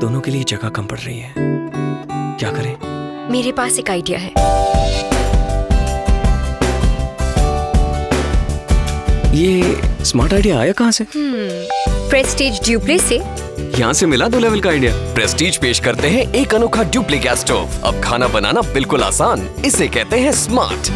दोनों के लिए जगह कम पड़ रही है। क्या करें? मेरे पास एक आइडिया है। ये स्मार्ट आइडिया आया कहाँ से? हम्म, प्रेस्टीज ड्यूप्ले से। यहाँ से मिला दो लेवल का आइडिया प्रेस्टीज पेश करते हैं एक अनोखा ड्यूप्ले गैस स्टोव अब खाना बनाना बिल्कुल आसान इसे कहते हैं स्मार्ट